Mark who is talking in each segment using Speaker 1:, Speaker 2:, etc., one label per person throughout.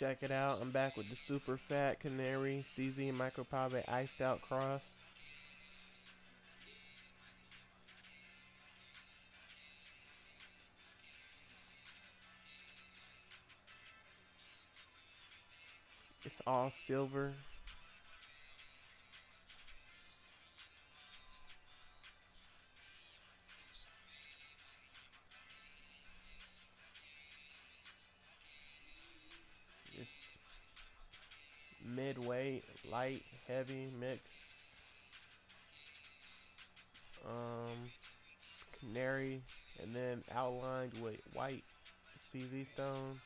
Speaker 1: Check it out. I'm back with the super phat canary CZ micropave iced out cross. It's all silver. Midweight, light, heavy mix. Um, canary, and then outlined with white CZ stones.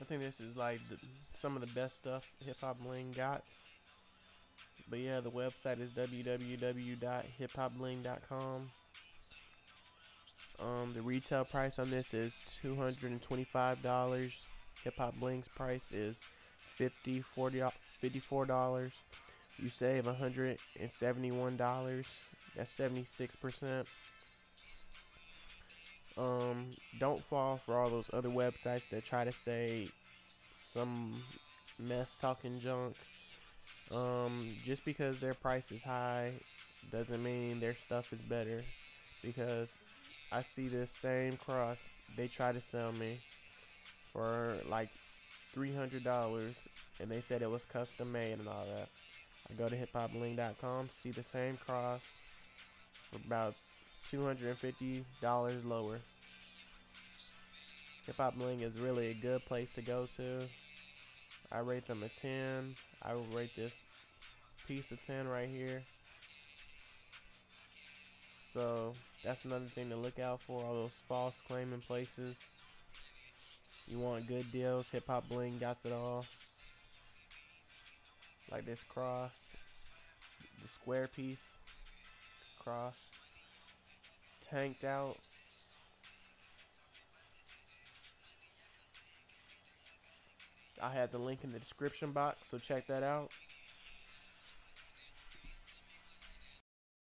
Speaker 1: I think this is like the, some of the best stuff Hip Hop Bling got. But yeah, the website is www.hiphopbling.com. Um, the retail price on this is two hundred and twenty-five dollars. Hip Hop Bling's price is $50, 54 dollars. You save hundred and seventy-one dollars. That's seventy-six percent. Um, don't fall for all those other websites that try to say some mess talking junk. Um, just because their price is high doesn't mean their stuff is better. Because I see this same cross they try to sell me for like three hundred dollars, and they said it was custom made and all that. I go to hiphopbling.com, see the same cross for about two hundred and fifty dollars lower. Hip Hop Bling is really a good place to go to. I rate them a ten. I will rate this piece a ten right here. So that's another thing to look out for. All those false claiming places. You want good deals? Hip Hop Bling got it all. Like this cross, the square piece cross, tanked out. I had the link in the description box, so check that out.